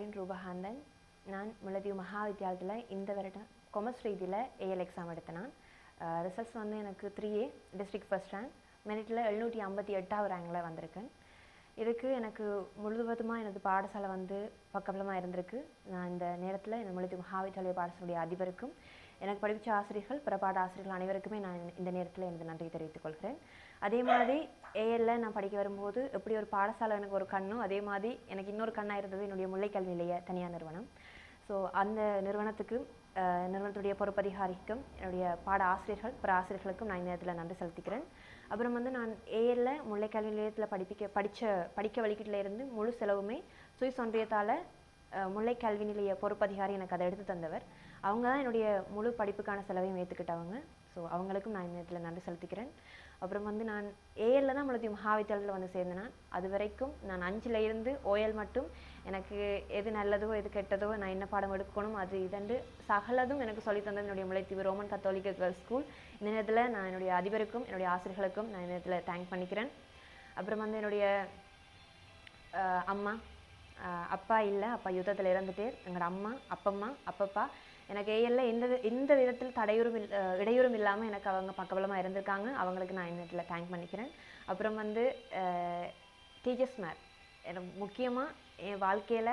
டோரின் ரூபகாந்தன். நான் முளதியூ மகாவித்யாலயத்தில் இந்த வருடம் கொமர்ஸ் ரீதியில் ஏஎல் எக்ஸாம் எடுத்தேன் நான் ரிசல்ட்ஸ் வந்து எனக்கு three A district first rank மெரிட்டில் எழுநூற்றி ஐம்பத்தி எட்டாவது ரேங்கில் வந்திருக்கேன் இதுக்கு எனக்கு முழுவதுமாக எனது பாடசாலை வந்து பக்கபலமாக இருந்திருக்கு. நான் இந்த நேரத்தில் எனது முல்லைத்தீவு மகாவித்யாலய பாடசாலையுடைய அதிபருக்கும் எனக்கு படிப்பிச்ச ஆசிரியர்கள் பிறப்பாட ஆசிரியர்கள் அனைவருக்குமே நான் இந்த நேரத்தில் எனது நன்றியை தெரிவித்துக் கொள்கிறேன். அதே மாதிரி ஏஎல்ல நான் படிக்க வரும்போது எப்படி ஒரு பாடசாலை எனக்கு ஒரு கண்ணும் அதே மாதிரி எனக்கு இன்னொரு கண்ணாக இருந்தது என்னுடைய முல்லைக்கல்வி நிலைய தனியார் நிறுவனம். ஸோ அந்த நிறுவனத்துக்கு நிறுவனத்துடைய பொறுப்பதிகாரிக்கும் என்னுடைய பாட ஆசிரியர்கள் பிற ஆசிரியர்களுக்கும் நான் இந்த நேரத்தில் நன்றி செலுத்திக்கிறேன். அப்புறம் வந்து நான் ஏஎல்ல முல்லைக்கல்வி நிலையத்தில் படிப்பிக்க படித்த படிக்க வழிகிட்டில் இருந்து முழு செலவுமே சுய ஒன்றியத்தால் முல்லை கல்வி நிலைய பொறுப்பதிகாரி எனக்கு அதை எடுத்து தந்தவர். அவங்க தான் என்னுடைய முழு படிப்புக்கான செலவையும் ஏற்றுக்கிட்டவங்க ஸோ அவங்களுக்கும் நான் இந்த நேரத்தில் நன்றி செலுத்திக்கிறேன். அப்புறம் வந்து நான் ஏஎல்ல தான் முழுத்தி மகாவித்தியாலயத்தில் வந்து சேர்ந்தேன் அது வரைக்கும் நான் அஞ்சில் இருந்து ஓஎல் மட்டும் எனக்கு எது நல்லதோ எது கெட்டதோ நான் என்ன பாடம் எடுக்கணும் அது இதண்டு சகலதும் எனக்கு சொல்லி தந்தது என்னுடைய Mullaitivu Roman Catholic girls school இந்த நேரத்தில் நான் என்னுடைய அதிபருக்கும் என்னுடைய ஆசிரியர்களுக்கும் நான் இந்த நேரத்தில் தேங்க் பண்ணிக்கிறேன். அப்புறம் வந்து என்னுடைய அம்மா அப்பா இல்லை அப்பா யுத்தத்தில் இறந்துட்டு எங்களோட அம்மா அப்பம்மா அப்பப்பா எனக்கு ஏஎல்ல எந்த எந்த விதத்தில் தடையுறும் இல் இடையூறும் இல்லாமல் எனக்கு அவங்க பக்கபலமாக இருந்திருக்காங்க. அவங்களுக்கு நான் இந்த இடத்துல தேங்க் பண்ணிக்கிறேன். அப்புறம் வந்து டீச்சர்ஸ் மேர் எனக்கு முக்கியமாக என் வாழ்க்கையில்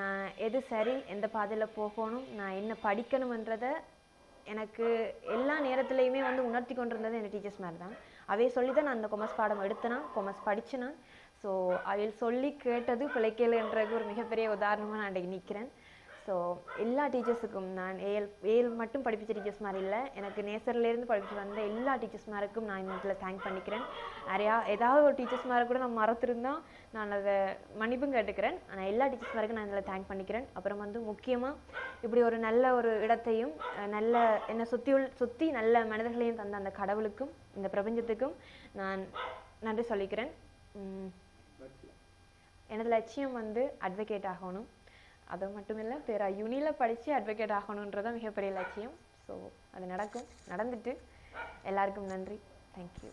நான் எது சரி எந்த பாதையில் போகணும் நான் என்ன படிக்கணுன்றத எனக்கு எல்லா நேரத்துலையுமே வந்து உணர்த்தி கொண்டிருந்தது என் டீச்சர்ஸ் மேர் தான். அவைய சொல்லி தான் நான் அந்த கொமர்ஸ் பாடம் எடுத்தேனா கொமர்ஸ் படித்தேனா ஸோ அவையில் சொல்லி கேட்டது பிழைக்கலைன்றது ஒரு மிகப்பெரிய உதாரணமாக நான் அன்றைக்கு நிற்கிறேன் ஸோ எல்லா டீச்சர்ஸுக்கும் நான் ஏஎல் ஏஎல் மட்டும் படிப்பிச்ச டீச்சர்ஸ் மாதிரி இல்லை. எனக்கு நேசர்லேருந்து படிப்பிச்சு வந்த எல்லா டீச்சர்ஸ் மாருக்கும் நான் இந்த இடத்துல தேங்க் பண்ணிக்கிறேன். நிறையா ஏதாவது ஒரு டீச்சர்ஸ் கூட நான் மறந்துருந்தா நான் அதை மன்னிப்பும் கேட்டுக்கிறேன். ஆனால் எல்லா டீச்சர்ஸ் மாருக்கும் நான் இதில் தேங்க் பண்ணிக்கிறேன். அப்புறம் வந்து முக்கியமாக இப்படி ஒரு நல்ல ஒரு இடத்தையும் நல்ல என்னை சுற்றி உள் சுற்றி நல்ல மனிதர்களையும் தந்த அந்த கடவுளுக்கும் இந்த பிரபஞ்சத்துக்கும் நான் நன்றி சொல்லிக்கிறேன். எனது லட்சியம் வந்து அட்வொகேட் ஆகணும். அது மட்டும் இல்லை பேர் யூனியில் படித்து அட்வொகேட் ஆகணுன்றதான் மிகப்பெரிய லட்சியம். ஸோ அது நடக்கும் நடந்துட்டு. எல்லாருக்கும் நன்றி. தேங்க்யூ